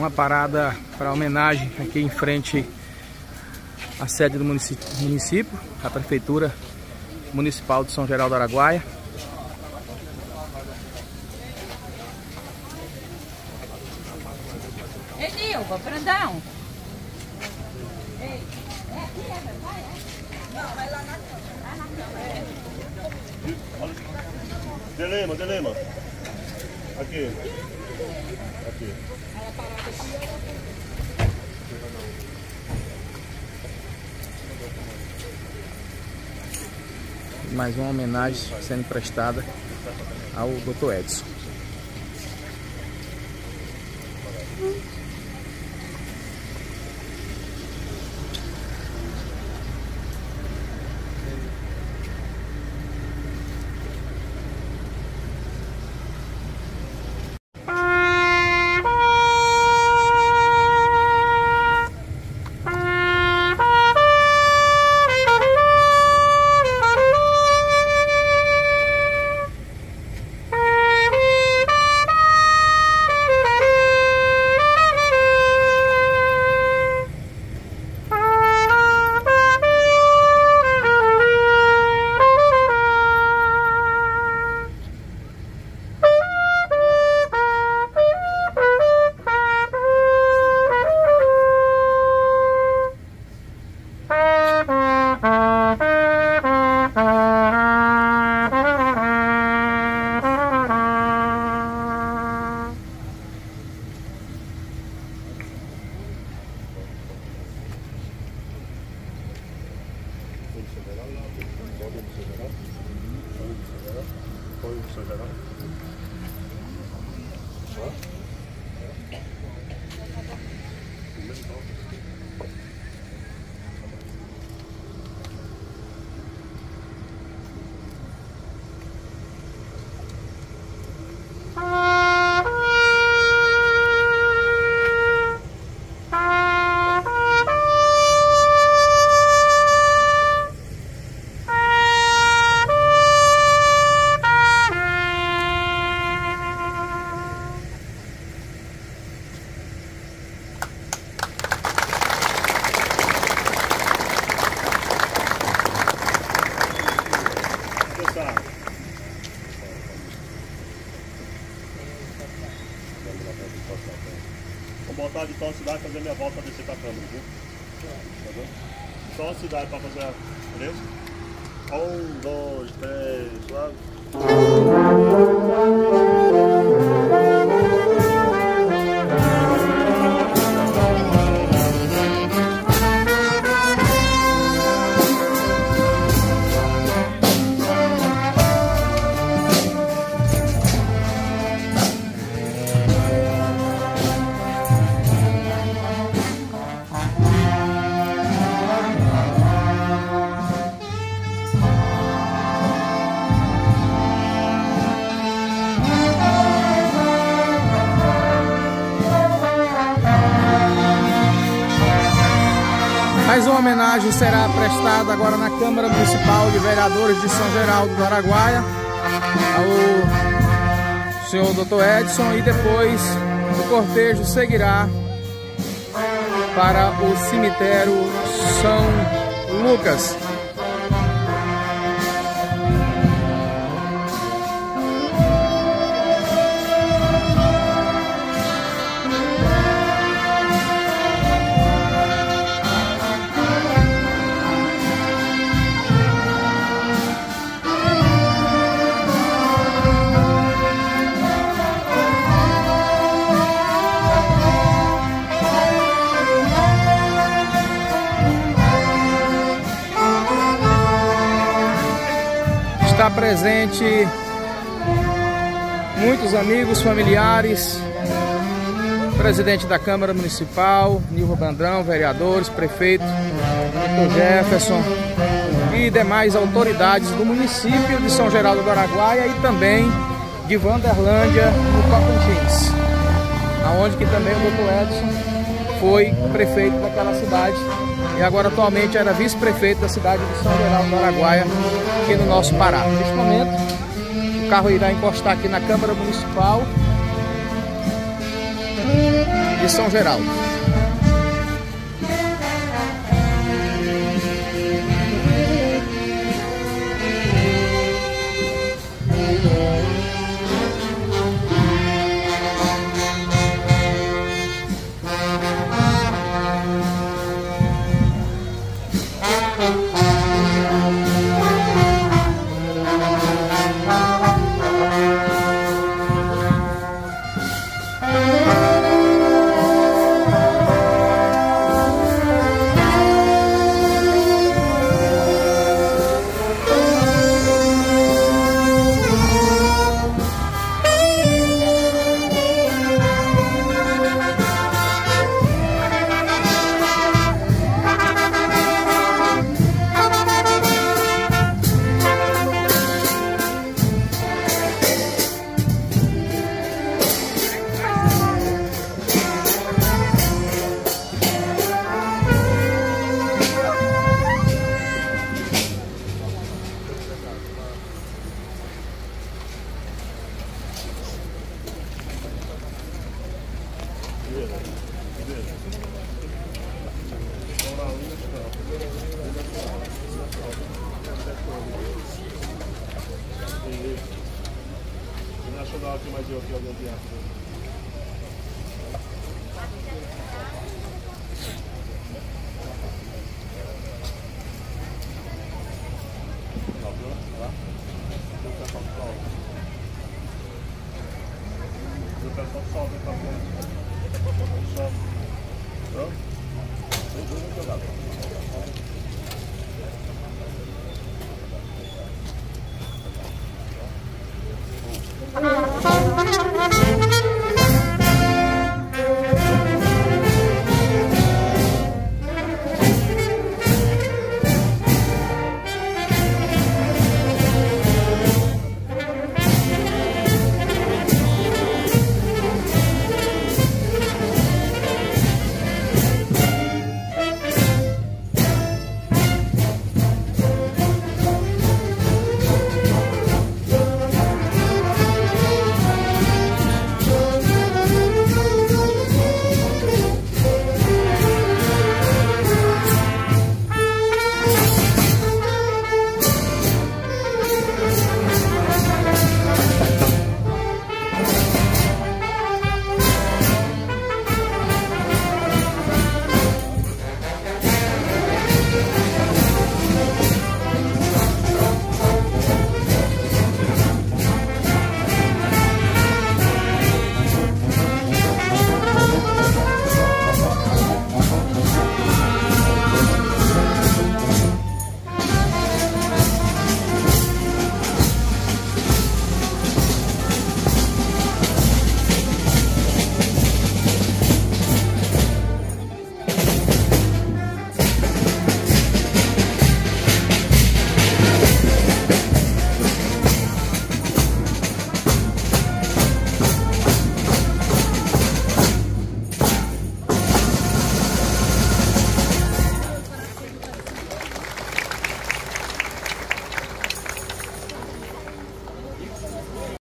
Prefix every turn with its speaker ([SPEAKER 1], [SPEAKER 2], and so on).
[SPEAKER 1] uma parada para homenagem aqui em frente à sede do município, a Prefeitura Municipal de São Geraldo do Araguaia.
[SPEAKER 2] Edilva, Brandão.
[SPEAKER 3] Delema, Delema. Aqui. Aqui.
[SPEAKER 1] Mais uma homenagem sendo prestada ao Dr. Edson.
[SPEAKER 3] Koy bir botar de tal cidade fazer minha volta descer pra câmera, viu? Tá? Só a cidade pra fazer a. Beleza? Um, dois, três, quatro.
[SPEAKER 1] Mais uma homenagem será prestada agora na Câmara Municipal de Vereadores de São Geraldo do Araguaia ao senhor Dr. Edson e depois o cortejo seguirá para o cemitério São Lucas. Está presente muitos amigos, familiares, presidente da Câmara Municipal, Nilva Bandrão, vereadores, prefeito, Dr. Jefferson e demais autoridades do município de São Geraldo do Araguaia e também de Vanderlândia, no Tocantins, aonde que também o Dr. Edson foi prefeito daquela cidade e agora atualmente era vice-prefeito da cidade de São Geraldo do Araguaia, aqui no nosso Pará. Neste momento, o carro irá encostar aqui na Câmara Municipal de São Geraldo.
[SPEAKER 3] personality majority of the athletes. Pronto? Tudo jogado.